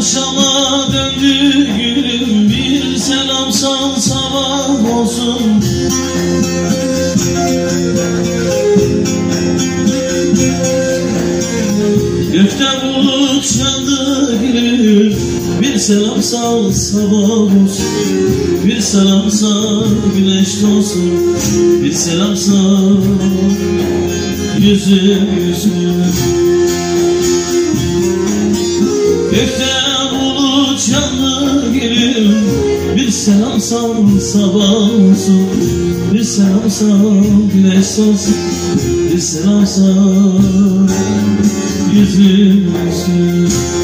Akşama döndü günüm bir selam sal sabah olsun. Gökte bulut çaldı gülüm bir selam sal sabah olsun. Bir selam sal güneş olsun bir selam sal yüzüm yüzüm. Gökte selam sal sabah olsun Bir selam sal güneş olsun. Bir selam sal yüzüm yüzüm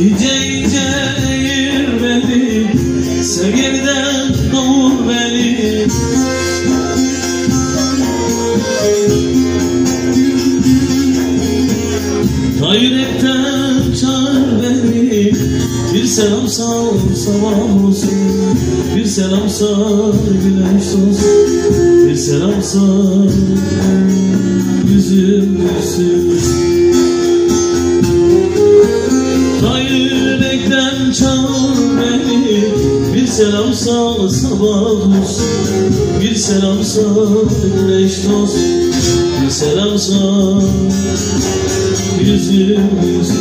İnce ince eğir beni Sevgiliden doğur beni. Ta çağır beni. Bir selam sal sabah olsun. Bir selam sal güneş olsun. Bir selam sal yüzüm Ta yürekten çağır beni. Bir selam sal sabah olsun. Bir selam sal güneş olsun Bir selam sal. Yüzüm yüzüm